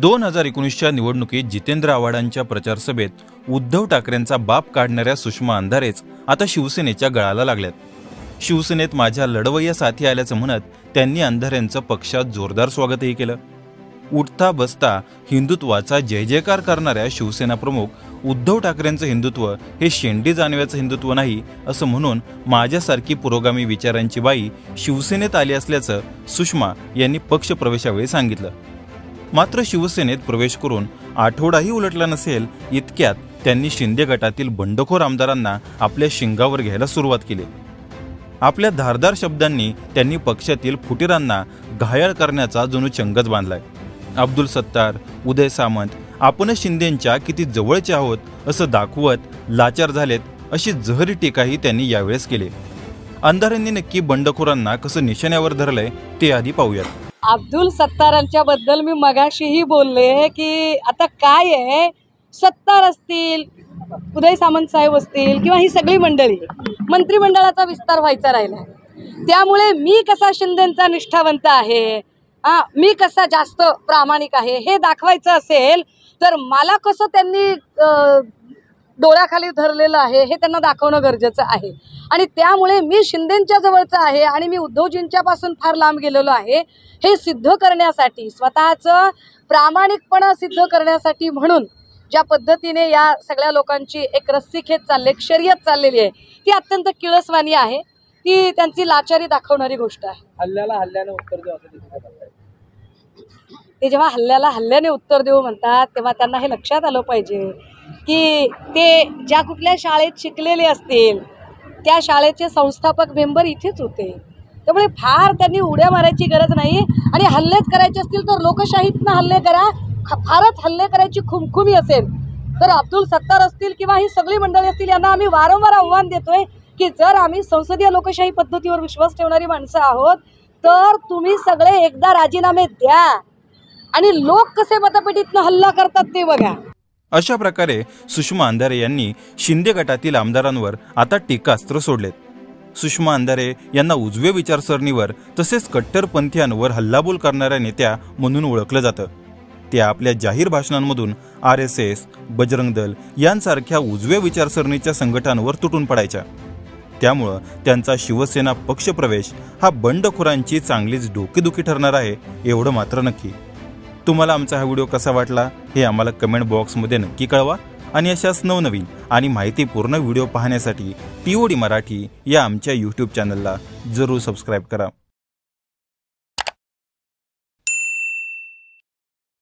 दोन हजार एकोणीसच्या निवडणुकीत जितेंद्र आव्हाडांच्या प्रचारसभेत उद्धव ठाकरेंचा बाप काढणाऱ्या सुषमा अंधारेच आता शिवसेनेच्या गळाला लागल्यात. शिवसेनेत माझ्या लढवय्या साथी आल्याचं म्हणत त्यांनी अंधारेंचं पक्षात जोरदार स्वागतही केलं. उठता बसता हिंदुत्वाचा जय जयकार करणाऱ्या शिवसेना प्रमुख उद्धव ठाकरेंचं हिंदुत्व हे शेंडी जाणव्याचं हिंदुत्व नाही असं म्हणून माझ्यासारखी पुरोगामी विचारांची बाई शिवसेनेत आली असल्याचं सुषमा यांनी पक्षप्रवेशावेळी सांगितलं. मात्र शिवसेनेत प्रवेश करून आठवडाही उलटला नसेल इतक्यात त्यांनी शिंदे गटातील बंडखोर आमदारांना आपल्या शिंगावर घ्यायला सुरुवात केली. आपल्या धारदार शब्दांनी त्यांनी पक्षातील फुटीरांना घायाळ करण्याचा जणू चंगच बांधलाय. अब्दुल सत्तार उदय सामंत आपणच शिंदेंच्या किती जवळचे आहोत असं दाखवत लाचार झालेत अशी जहरी टीकाही त्यांनी यावेळेस केली. अंधारांनी नक्की बंडखोरांना कसं निशाण्यावर धरलंय ते आधी पाहूयात. अब्दुल सत्तारांच्या बद्दल मी मगाशीही बोलले की आता काय आहे? सत्तार असतील उदय सामंत साहेब असतील किंवा ही सगळी मंडळी मंत्रिमंडळाचा विस्तार व्हायचा राहिला त्यामुळे मी कसा शिंदेचा निष्ठावंत आहे? हा मी कसा जास्त प्रामाणिक आहे? हे दाखवायचं असेल तर मला कसं त्यांनी डोळ्याखाली धरलेलं आहे हे त्यांना दाखवणं गरजेचं आहे आणि त्यामुळे मी शिंदेच्या जवळचं आहे आणि मी उद्धवजींच्या पासून फार लांब गेलेलो आहे हे सिद्ध करण्यासाठी स्वतःचं प्रामाणिकपणा सिद्ध करण्यासाठी म्हणून ज्या पद्धतीने या सगळ्या लोकांची एक रस्सीखेच चालली एक शर्यत चाललेली आहे ती अत्यंत किळसवाणी आहे ती त्यांची लाचारी दाखवणारी गोष्ट आहे हल्ल्याला हल्ल्याने उत्तर म्हणताय. ते जेव्हा हल्ल्याला हल्ल्याने उत्तर देऊ म्हणतात तेव्हा त्यांना हे लक्षात आलं पाहिजे की ते ज्या कुठल्या शाळेत शिकलेले असतील त्या शाळेचे संस्थापक मेंबर इथेच होते. त्यामुळे फार त्यांनी उड्या मारायची गरज नाही आणि हल्लेच करायचे असतील तर लोकशाहीतनं हल्ले करा फारच हल्ले करायची खुमखुमी असेल. तर अब्दुल सत्तार असतील किंवा ही सगळी मंडळी असतील यांना आम्ही वारंवार आव्हान देतोय की जर आम्ही संसदीय लोकशाही पद्धतीवर विश्वास ठेवणारी माणसं आहोत तर तुम्ही सगळे एकदा राजीनामे द्या. आणि लोक कसे मतपेटीतनं हल्ला करतात ते बघा. अशा प्रकारे सुषमा अंधारे यांनी शिंदे गटातील आमदारांवर आता टीकास्त्र सोडलेत. सुषमा अंधारे यांना उजव्या विचारसरणीवर तसेच कट्टरपंथीयांवर हल्लाबोल करणाऱ्या नेत्या म्हणून ओळखलं जातं. त्या आपल्या जाहीर भाषणांमधून R S S Bajrang Dal यांसारख्या उजव्या विचारसरणीच्या संघटनांवर तुटून पडायच्या. त्यामुळं त्यांचा शिवसेना पक्षप्रवेश हा बंडखोरांची चांगलीच डोकेदुखी ठरणार आहे एवढं मात्र नक्की. तुम्हाला आमचा हा व्हिडिओ कसा वाटला हे आम्हाला कमेंट बॉक्समध्ये नक्की कळवा. आणि अशाच नवनवीन आणि माहितीपूर्ण व्हिडिओ पाहण्यासाठी टी ओ डी मराठी या आमच्या यूट्यूब चॅनलला जरूर सबस्क्राईब करा.